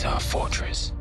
is our fortress.